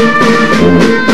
Música